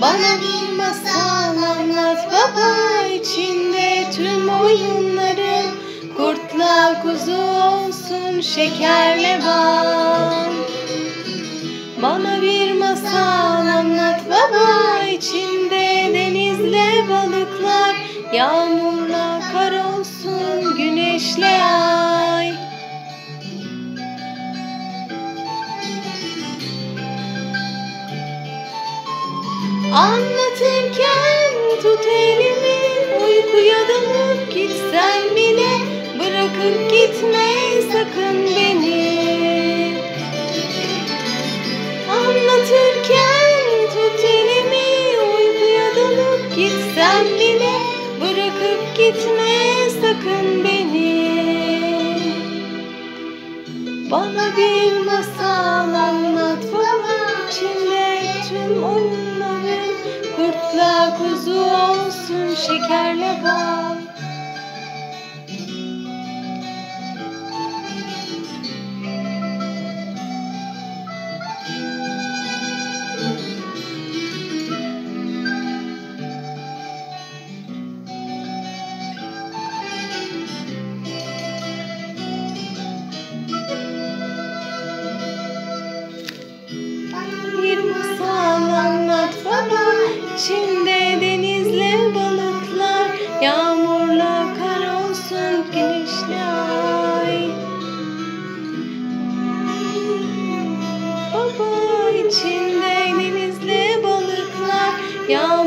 Bana bir masal anlat baba içinde tüm oyunların Kurtla kuzu olsun şekerle bal. Bana bir masal anlat baba içinde denizle balıklar. Yağmurla kar olsun güneşle ay Anlatırken tut elimi Uykuya dalıp gitsen bile Bırakıp gitme sakın beni. Anlatırken tut elimi Uykuya dalıp gitsen bile Bırakıp gitme sakın beni. Bana bir masal anlat baba içinde şekerle bal. Bir masal anlat bana içinde başlay Baba içinde denizli balıklar yağ